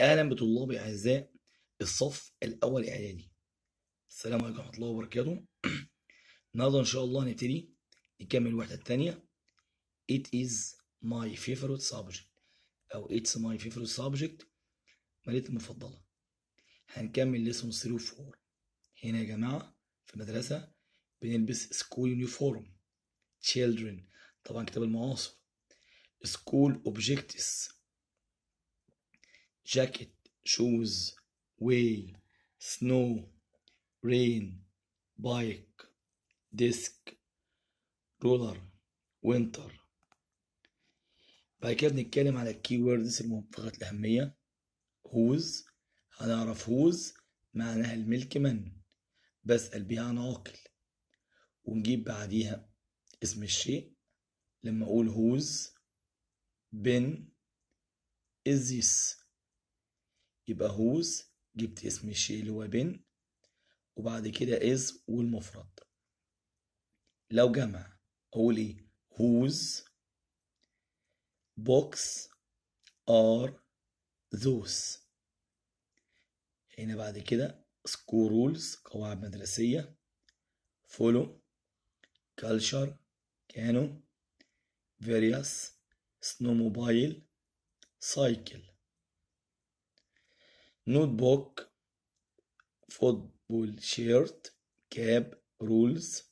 أهلا بطلابي الاعزاء الصف الأول إعدادي. السلام عليكم ورحمة الله وبركاته. النهارده إن شاء الله هنبتدي نكمل الوحده الثانية it is my favorite subject. أو it's my favorite subject. مادتي المفضلة. هنكمل lesson 3 و 4 هنا يا جماعة في المدرسة بنلبس school uniform. Children. طبعا كتاب المعاصر. School objectives. Jacket, shoes, way, snow, rain, bike, desk, roller, winter. بعد كده بنتكلم على الكي ووردز المنطقة الأهمية. whose هنعرف whose معناها الملك من؟ بسأل بيها عن عاقل. ونجيب بعديها اسم الشيء. لما أقول bin is this. يبقى whose جبت اسم الشيء اللي هو بن وبعد كده is والمفرد. لو جمع أقول إيه؟ whose books are those. هنا بعد كده school rules قواعد مدرسية. follow culture كانوا various snowmobile cycle notebook football shirt cap rules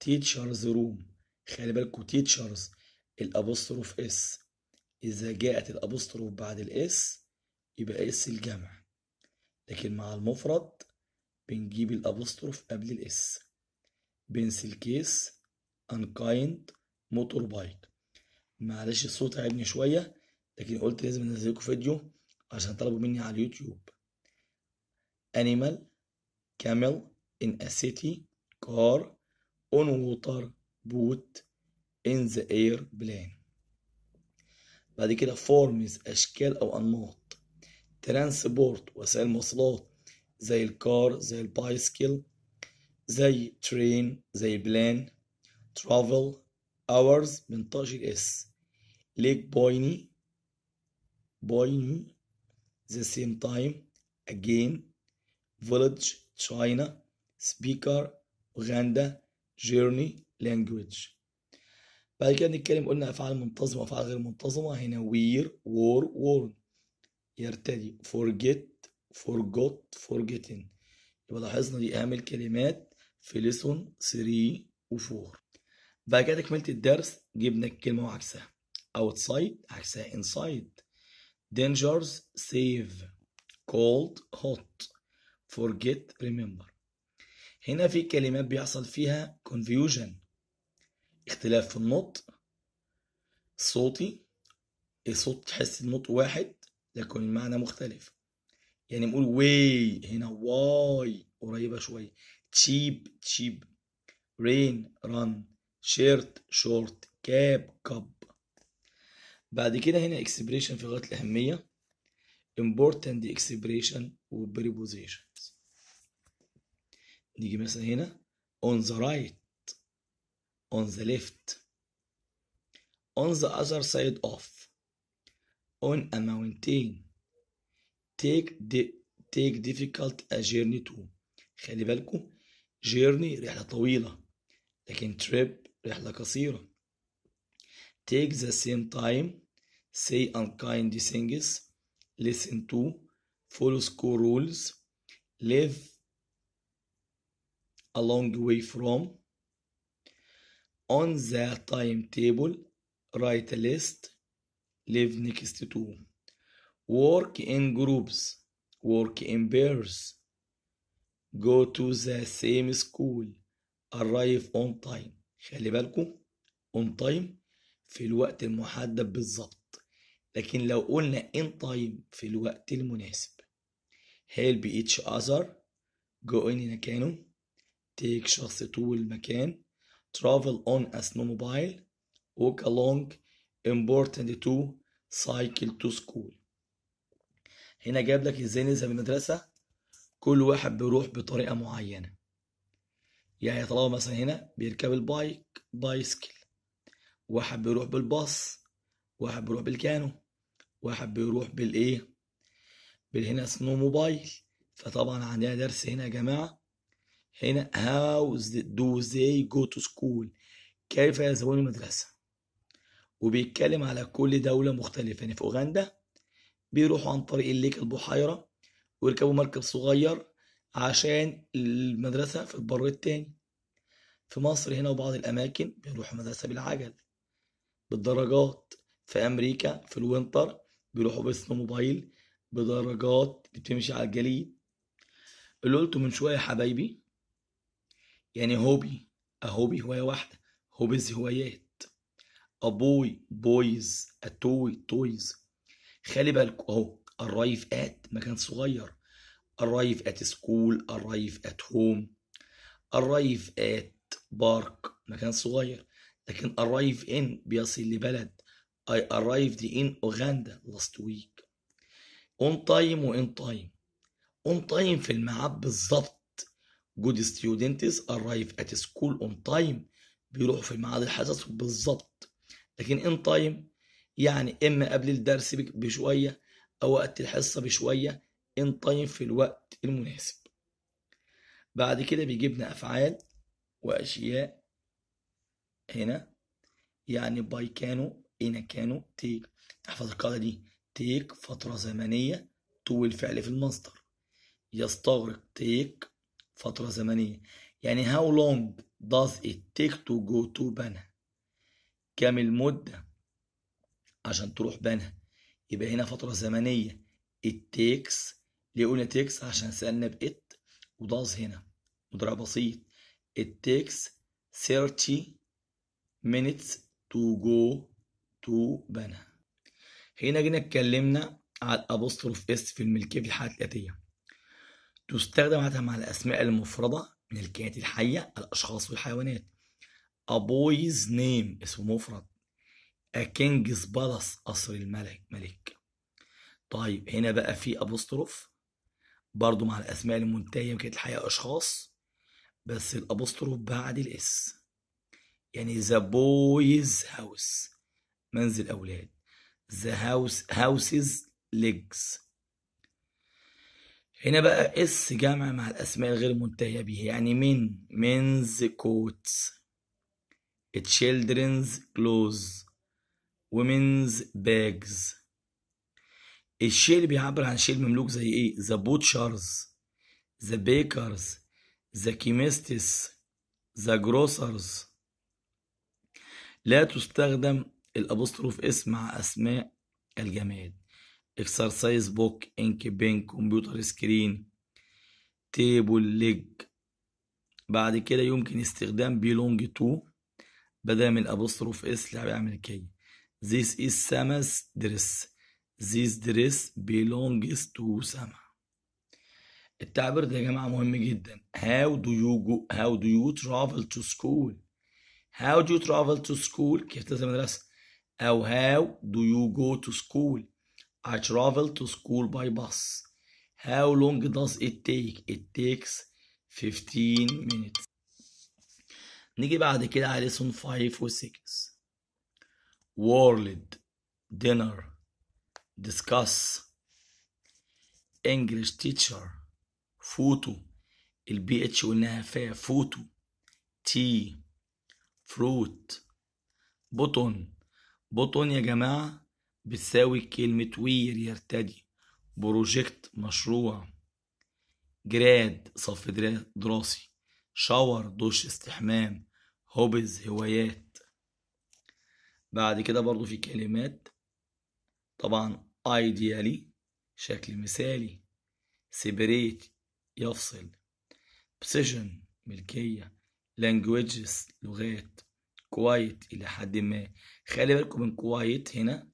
teachers room خلي بالكوا teachers الابوستروف اس. إذا جاءت ال apostrophe بعد ال s يبقى s الجمع. لكن مع المفرد بنجيب ال apostrophe قبل ال s. pencil case unkind motorbike معلش الصوت عيبني شوية لكن قلت لازم انزل لكم فيديو عشان طلبوا مني على اليوتيوب. Animal camel in a city car on water boat in the airplane بعد كده forms أشكال أو أنماط. ترانسبورت وسائل مواصلات زي الكار زي البايسكل زي ترين زي بلان travel hours بنطقش الاس ليك بويني بويني the same time again village China speaker Uganda journey language. بعد كده نتكلم قلنا أفعال منتظمة وأفعال غير منتظمة. هنا wear wore worn يرتدي. Forget forgot forgetting يبقى لاحظنا دي أهم الكلمات في ليسون 3 و 4 بعد كده تكملة الدرس جبنا الكلمة وعكسها. Outside عكسها inside. Dangers save cold hot. Forget remember. هنا في كلمات بيحصل فيها confusion. اختلاف في النطق. صوتي. الصوت تحس النطق واحد لكن المعنى مختلف. يعني نقول واي هنا واي قريبة شوية تشيب تشيب رين رن شيرت شورت كاب كاب بعد كده هنا اكسبريشن في غاية الأهمية important expression و prepositions نيجي مثلا هنا on the right on the left on the other side of on a mountain take di take difficult a journey to خلي بالكم journey رحلة طويلة لكن trip رحلة قصيرة take the same time say unkind things listen to follow school rules live a long way from on the timetable write a list live next to work in groups work in pairs go to the same school arrive on time خلي بالكم on time في الوقت المحدد بالظبط لكن لو قلنا in time في الوقت المناسب help each other go in مكانه take شخص طول المكان travel on a snowmobile walk along important to cycle to school. هنا جاب لك إزاي نذهب المدرسة؟ كل واحد بيروح بطريقة معينة. يعني طالما مثلا هنا بيركب البايك بايسكل واحد بيروح بالباص واحد بيروح بالكانو واحد بيروح بالايه؟ هنا سنو موبايل. فطبعا عندنا درس هنا يا جماعة. هنا how do they go to school كيف يذهبون المدرسة؟ وبيتكلم على كل دولة مختلفة. يعني في أوغندا بيروحوا عن طريق ال lake البحيرة ويركبوا مركب صغير عشان المدرسة في البر التاني. في مصر هنا وبعض الأماكن بيروحوا مدرسة بالعجل بالدراجات في أمريكا في ال winter بيروحوا ب snowmobile بدراجات بتمشي على الجليد اللي قلته من شوية يا حبايبي يعني hobby a hobby هواية واحدة hobbies هوايات. a boy boys a toy toys. خلي بالك أهو arrive at مكان صغير. arrive at school arrive at home. arrive at park مكان صغير. لكن arrive in بيصل لبلد. I arrived in Uganda last week. On time و in time. On time في الميعاد بالظبط good students arrive at school on time. بيروحوا في ميعاد الحصص بالظبط لكن in time يعني إما قبل الدرس بشوية أو وقت الحصة بشوية. In time في الوقت المناسب. بعد كده بيجيبنا أفعال وأشياء هنا. يعني باي كانوا إن كانوا تيك. احفظ القاعدة دي تيك فترة زمنية تو الفعل في المصدر. يستغرق تيك فترة زمنية. يعني how long does it take to go to بنها كم المدة عشان تروح بنها يبقى هنا فترة زمنية. It takes ليه قلنا takes عشان سألنا ب it و does هنا. مضارع بسيط. It takes 30 minutes to go to بنها هنا جينا اتكلمنا على ال apostrophe s في الملكية في الحالات الآتية تستخدم عادة مع الأسماء المفردة من الكائنات الحية الأشخاص والحيوانات. A boy's name اسمه مفرد. A king's palace قصر الملك ملك. طيب هنا بقى في apostrophe. برضو مع الأسماء المنتهية من كائنات الحية أشخاص. بس ال apostrophe بعد ال s يعني the boy's house. منزل أولاد the house house's legs هنا بقى s جمع مع الاسماء الغير منتهيه به يعني من men's coats children's clothes women's bags الشيء اللي بيعبر عن شيء مملوك زي إيه the butchers the bakers the chemists the grocers لا تستخدم ال apostrophe s مع أسماء الجماد. exercise book ink pen computer screen table leg. بعد كده يمكن استخدام belong to بدل من ال apostrophe s لعبة امريكية This is Sama's dress. This dress belongs to Sama. التعبير ده يا جماعة مهم جدا. How do you go How do you travel to school? How do you travel to school? كيف تذهب المدرسة؟ أو How do you go to school I travel to school by bus. How long does it take? It takes 15 minutes. نيجي بعد كده على lesson 5 و 6. World dinner discuss English teacher فوتو البي اتش قلناها فيها فوتو تي فروت بطن بطن يا جماعة بتساوي كلمة wear يرتدي. project مشروع. grade صف دراسي. shower دش استحمام. hobbies هوايات. بعد كده برضو في كلمات. طبعا ideally شكل مثالي. separate يفصل. possession ملكية. languages لغات. quite إلى حد ما. خلي بالكم من quite هنا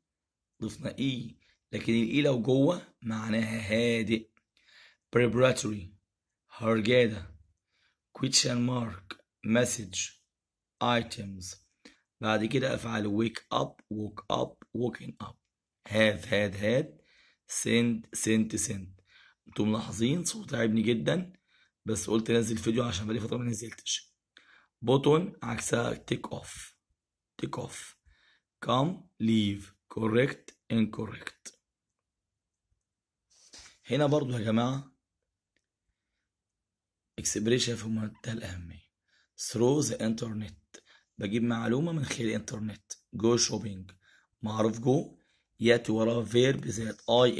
ضفنا e لكن ال e لو جوه معناها هادئ. Preparatory. هرجادة. Question mark. Message. Items. بعد كده افعال wake up woke up woken up. have had had send sent sent أنتم ملاحظين صوت تعبني جدا بس قلت أنزل فيديو عشان بقالي فترة ما نزلتش. put on عكسها take off take off come leave. Correct incorrect. هنا برضو يا جماعة expression في منتهى الأهمية through the internet. بجيب معلومة من خلال الإنترنت. go shopping معروف جو يأتي وراها verb زائد I